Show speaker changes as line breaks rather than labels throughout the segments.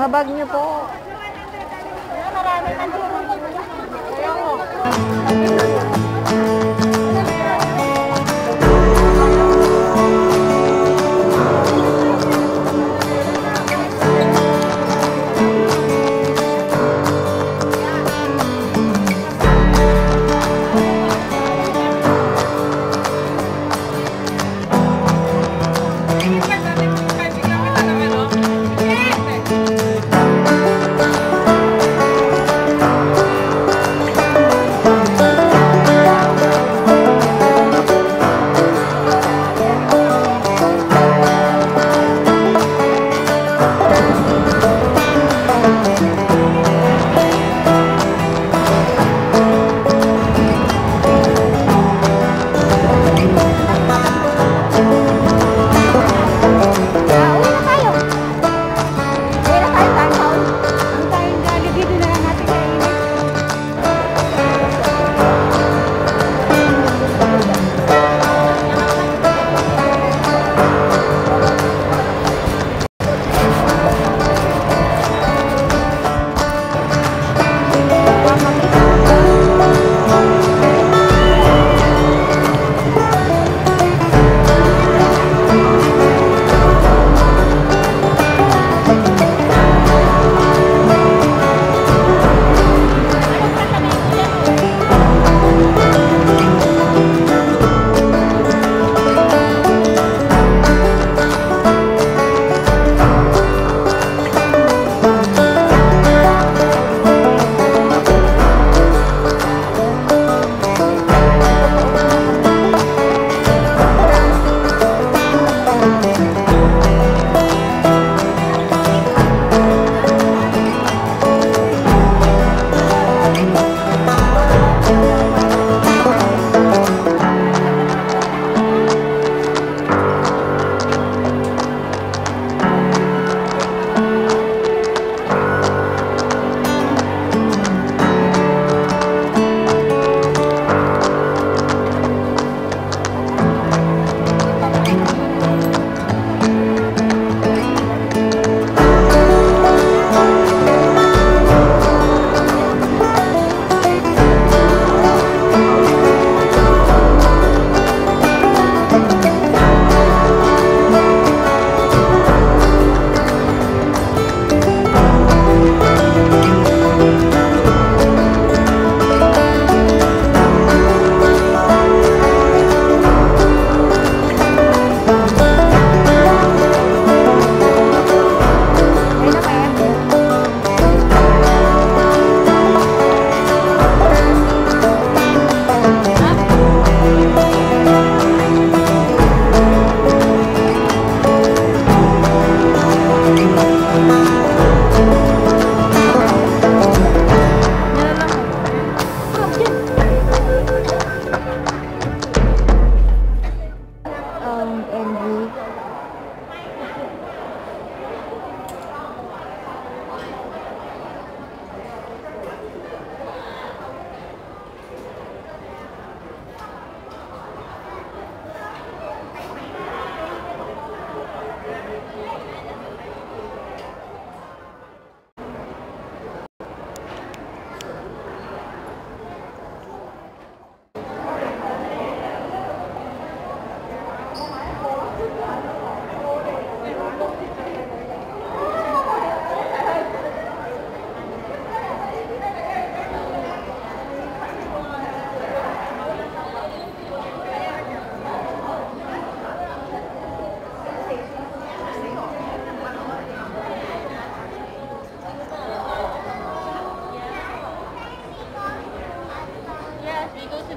Wag niyo po.
Marami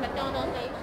McDonald's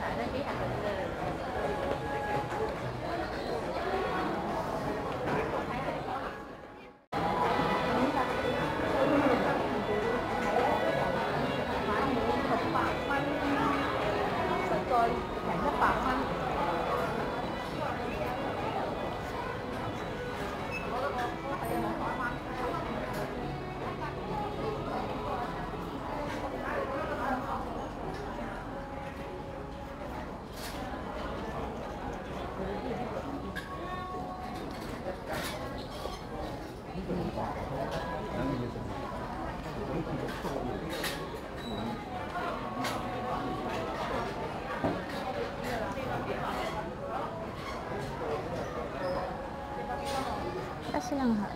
这样还